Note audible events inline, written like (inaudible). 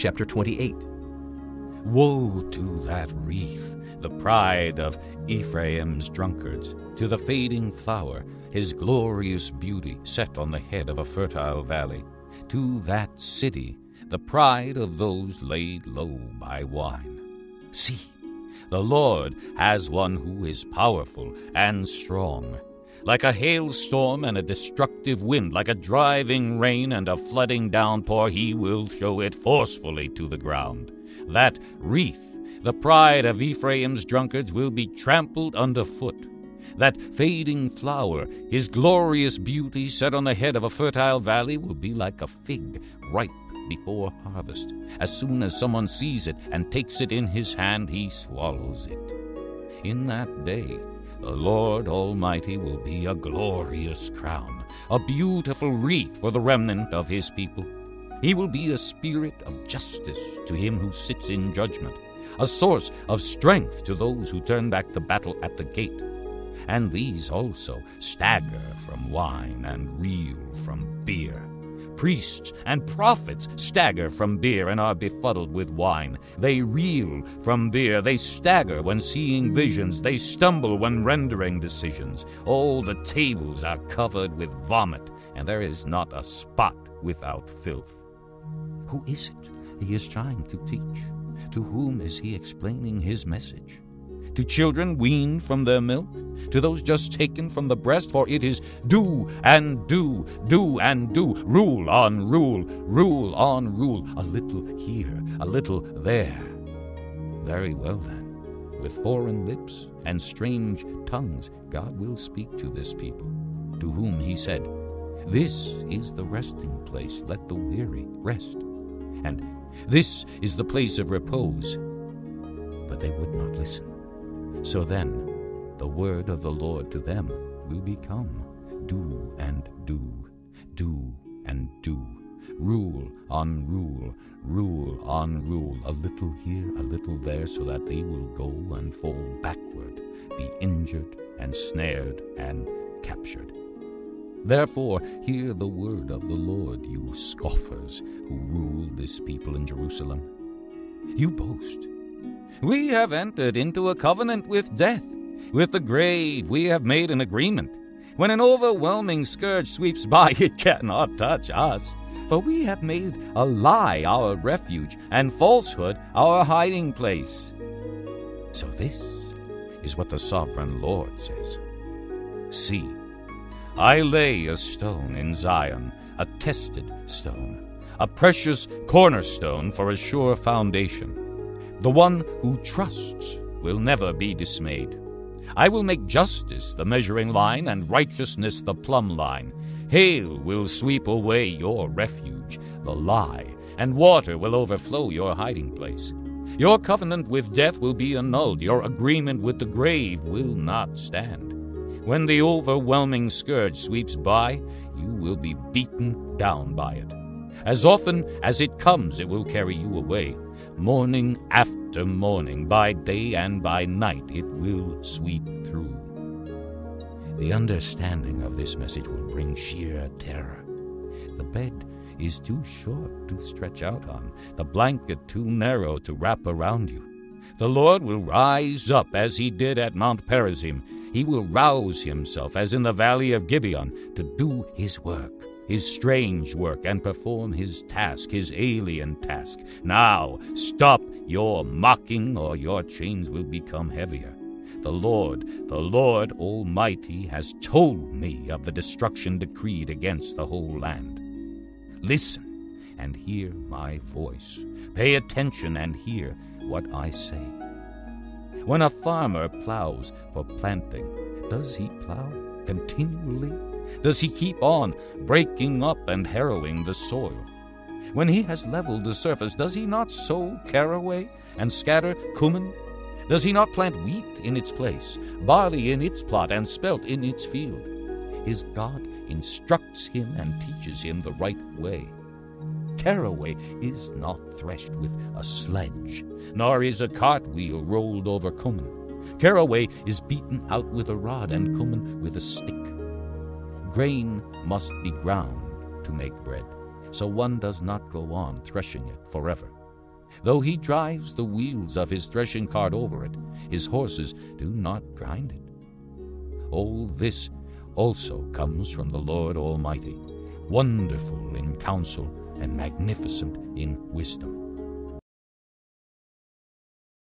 chapter 28. Woe to that wreath, the pride of Ephraim's drunkards, to the fading flower, his glorious beauty set on the head of a fertile valley, to that city, the pride of those laid low by wine. See, the Lord has one who is powerful and strong. Like a hailstorm and a destructive wind, like a driving rain and a flooding downpour, he will show it forcefully to the ground. That wreath, the pride of Ephraim's drunkards, will be trampled underfoot. That fading flower, his glorious beauty set on the head of a fertile valley, will be like a fig ripe before harvest. As soon as someone sees it and takes it in his hand, he swallows it. In that day, the Lord Almighty will be a glorious crown, a beautiful wreath for the remnant of his people. He will be a spirit of justice to him who sits in judgment, a source of strength to those who turn back the battle at the gate. And these also stagger from wine and reel from beer. Priests and prophets stagger from beer and are befuddled with wine. They reel from beer. They stagger when seeing visions. They stumble when rendering decisions. All the tables are covered with vomit, and there is not a spot without filth. Who is it he is trying to teach? To whom is he explaining his message? To children weaned from their milk, to those just taken from the breast, for it is do and do, do and do, rule on rule, rule on rule, a little here, a little there. Very well then. With foreign lips and strange tongues, God will speak to this people, to whom he said, This is the resting place, let the weary rest. And this is the place of repose. But they would not listen. So then, the word of the Lord to them will become do and do, do and do, rule on rule, rule on rule, a little here, a little there, so that they will go and fall backward, be injured and snared and captured. Therefore, hear the word of the Lord, you scoffers who rule this people in Jerusalem. You boast we have entered into a covenant with death. With the grave we have made an agreement. When an overwhelming scourge sweeps by, (laughs) it cannot touch us. For we have made a lie our refuge, and falsehood our hiding place. So this is what the sovereign Lord says See, I lay a stone in Zion, a tested stone, a precious cornerstone for a sure foundation. The one who trusts will never be dismayed. I will make justice the measuring line and righteousness the plumb line. Hail will sweep away your refuge, the lie, and water will overflow your hiding place. Your covenant with death will be annulled, your agreement with the grave will not stand. When the overwhelming scourge sweeps by, you will be beaten down by it. As often as it comes, it will carry you away. Morning after morning, by day and by night, it will sweep through. The understanding of this message will bring sheer terror. The bed is too short to stretch out on, the blanket too narrow to wrap around you. The Lord will rise up as he did at Mount Perazim. He will rouse himself as in the valley of Gibeon to do his work his strange work and perform his task, his alien task. Now stop your mocking, or your chains will become heavier. The Lord, the Lord Almighty, has told me of the destruction decreed against the whole land. Listen and hear my voice. Pay attention and hear what I say. When a farmer plows for planting, does he plow continually? Does he keep on breaking up and harrowing the soil? When he has leveled the surface, does he not sow caraway and scatter cumin? Does he not plant wheat in its place, barley in its plot, and spelt in its field? His God instructs him and teaches him the right way. Caraway is not threshed with a sledge, nor is a cartwheel rolled over cumin. Caraway is beaten out with a rod, and cumin with a stick. Grain must be ground to make bread, so one does not go on threshing it forever. Though he drives the wheels of his threshing cart over it, his horses do not grind it. All this also comes from the Lord Almighty, wonderful in counsel and magnificent in wisdom.